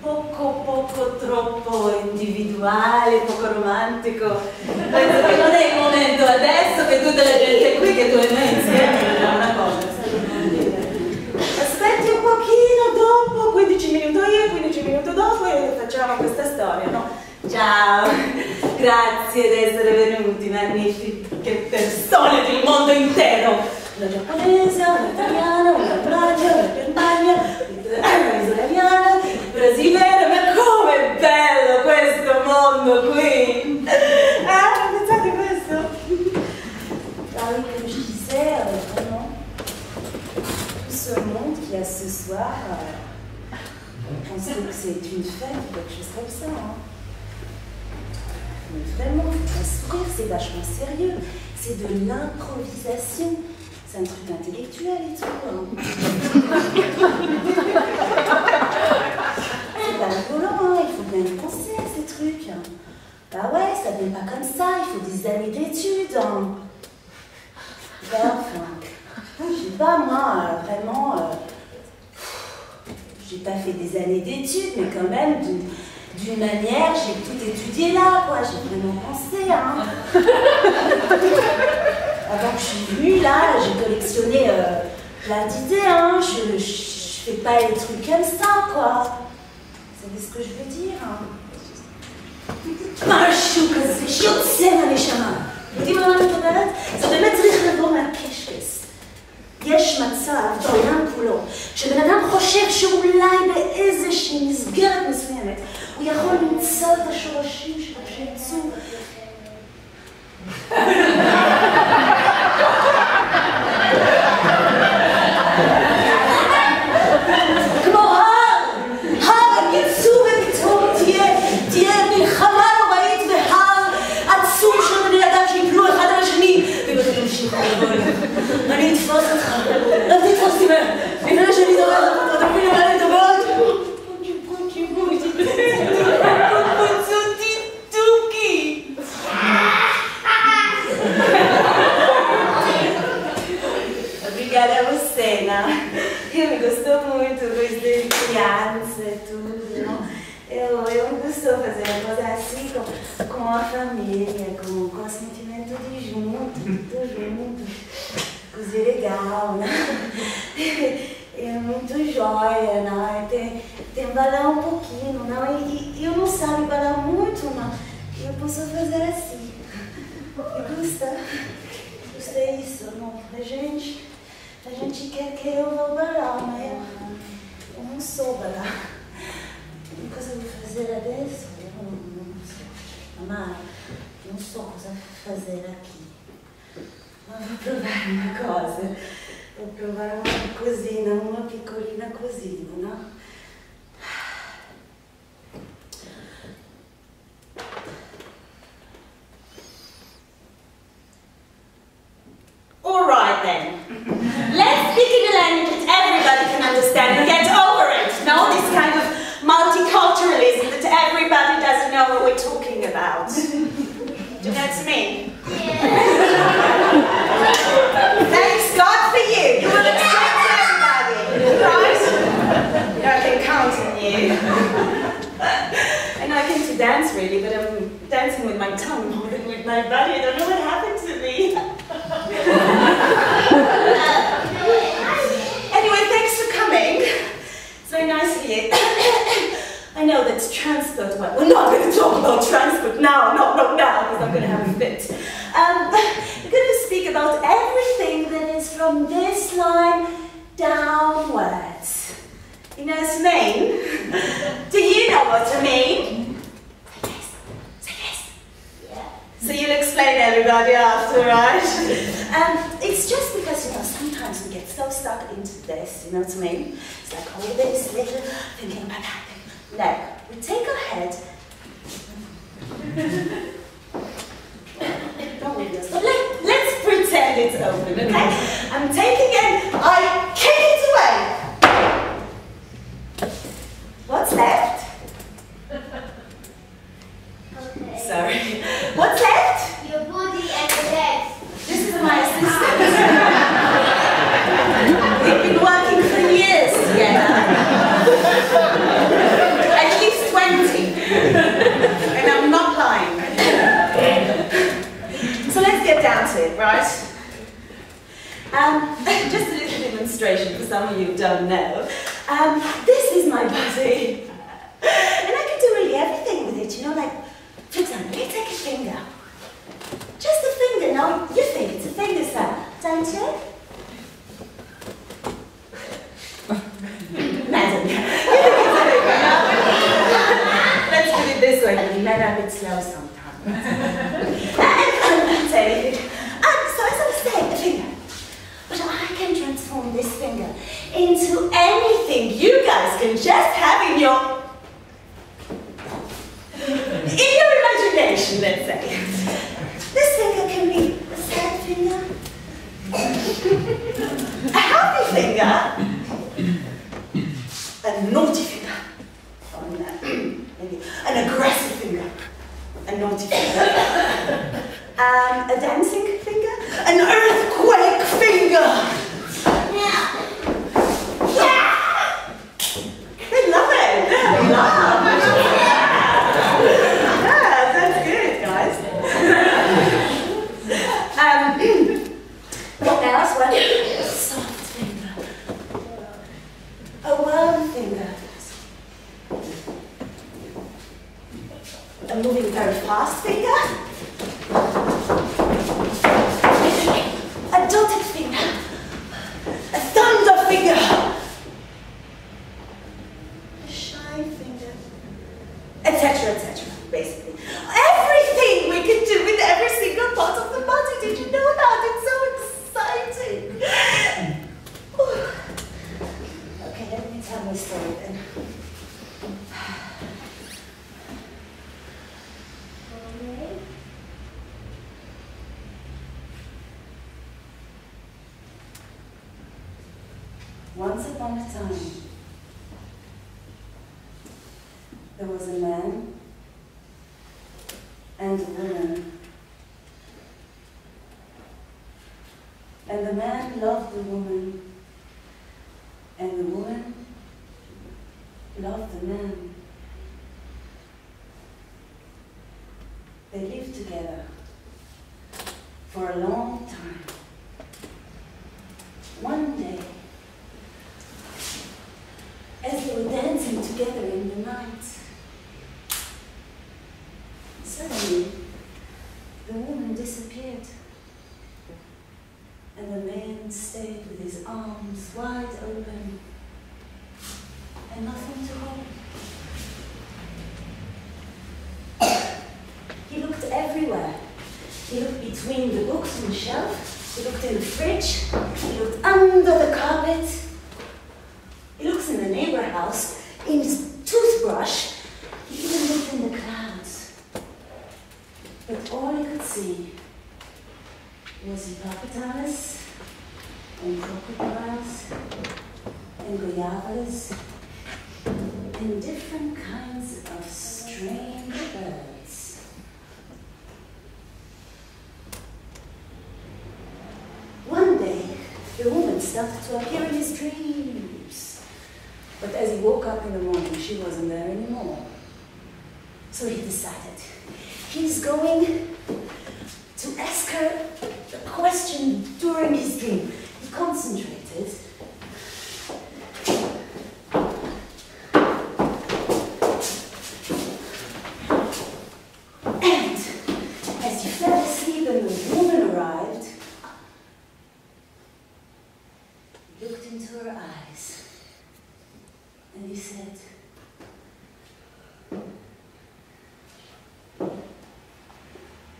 poco, poco troppo individuale, poco romantico. Penso che non è il momento adesso che tutta la gente è qui, che tu e me insieme è una cosa. Aspetti un pochino dopo, 15 minuti io, 15 minuti dopo e facciamo questa storia, no? Ciao, grazie di essere venuti, magnifiche persone del mondo intero. Una giapponese, una italiana, ce soir, euh, on pense que c'est une fête ou quelque chose comme ça. Hein. Mais vraiment, faut sourire, c'est vachement sérieux. C'est de l'improvisation. C'est un truc intellectuel et tout. hein. c'est pas rigolo, hein. il faut bien y penser à ces trucs. Bah ouais, ça vient pas comme ça, il faut des années d'études. hein. Bah, enfin, je sais pas, moi, euh, vraiment, euh, j'ai pas fait des années d'études, mais quand même, d'une- d'une manière, j'ai tout étudié là, quoi. J'ai vraiment pensé, hein. Avant que je suis venue, là, j'ai collectionné euh, plein d'idées, hein. Je, je, je fais pas les trucs comme ça, quoi. Vous savez ce que je veux dire, hein. משהו כזה שיוצא מהנשמה. יודעים על מה אני מדברת? זה באמת צריך לבוא מהקשקש. יש מצב בעולם כולו, שבן אדם חושב שאולי באיזושהי מסגרת מסוימת הוא יכול למצוא את השורשים שלו שיצאו muito joia, né? Tem, tem balar um pouquinho, não? E, e eu não sabe balar muito, não? Eu posso fazer assim. E gosta. Gosta isso, não? A gente, a gente quer que eu vou balar, mas eu, eu não sou balar. E cosa devo fare adesso? Eu não, não sei. Mamma, non so cosa fare aqui. Ma vou provare una cosa. Vou provare una cosina, uma piccolina cosina, no? All right then. Let's speak in a language that everybody can understand and get over it. No, this kind of multiculturalism that everybody doesn't know what we're talking about. That's me. Thanks God for you. You will explain to everybody, right? I can count on you. I know I came to dance really, but I'm dancing with my tongue body. I don't know what happened to me. anyway, thanks for coming. It's very nice of you. I know that's transport, but we're not going to talk about transport now, not, not now, because I'm going to have a fit. Um, we're going to speak about everything that is from this line downwards. You know I? Do you know what I mean? Say yes. Say yes. Yeah. So you'll explain everybody after, right? Um, it's just because, you know, sometimes we get so stuck into this, you know what I mean? It's like all this little thinking about that. No, we take our head. Us, but let, let's pretend it's open, okay? I'm taking it, I kick it away. What's left? Okay. Sorry. What's left? Your body and the legs. This is my assistant. We've been working for years together. At least 20. And I'm not lying. So let's get down to it, right? Um, just a little demonstration for some of you don't know. Um, this is my body. And I can do really everything with it, you know, like, for example, let's take a finger. Just a finger, no? You think it's a finger, sir, don't you? Madam, you think it's a finger, no? Let's put it this way, we men are a bit slow sometimes. and, tell you. Um, so as I was saying, a finger. But I can transform this finger into anything you guys can just have in your in your imagination, let's say. This finger can be a sad finger, a happy finger, a naughty finger, an, aggressive finger, a naughty finger, um, a dancing finger, an earthquake finger. Yeah! They love it. They love it. Yeah, that's good, guys. um, what else? Well, a soft finger. A worm finger. A moving very fast finger. A dotted finger. A thunder finger. A shy finger etc., etc., basically. Everything we can do with every single part of the body. Did you know that? It's so exciting. okay, let me tell my story then. Okay. A time, there was a man and a woman. And the man loved the woman, and the woman loved the man. They lived together for a long time. One day, as they were dancing together in the night, suddenly the woman disappeared. And the man stayed with his arms wide open and nothing to hold. He looked everywhere. He looked between the books on the shelf. He looked in the fridge. He looked under the carpet. He looks in the neighbor house, in his toothbrush. He even looked in the clouds. But all he could see was hippopotamus and crocodiles and goyavas and different kinds of strange birds. One day, the woman started to appear in his dreams. But as he woke up in the morning, she wasn't there anymore. So he decided he's going to ask her a question during his dream. He concentrated. And as he fell asleep and the woman arrived, he looked into her eyes and he said,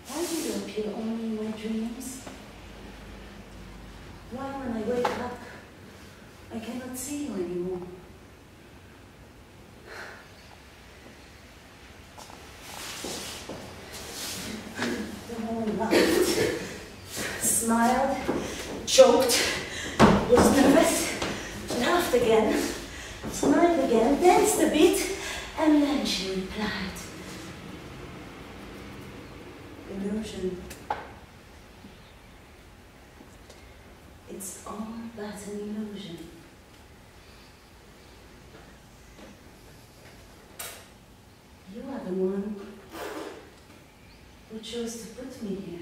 Why do you appear only in my dreams? Why, when I wake up, I cannot see you anymore? The woman laughed, smiled, choked, was nervous, laughed again, smiled again, danced a bit, and then she replied, illusion. It's all but an illusion. You are the one who chose to put me here.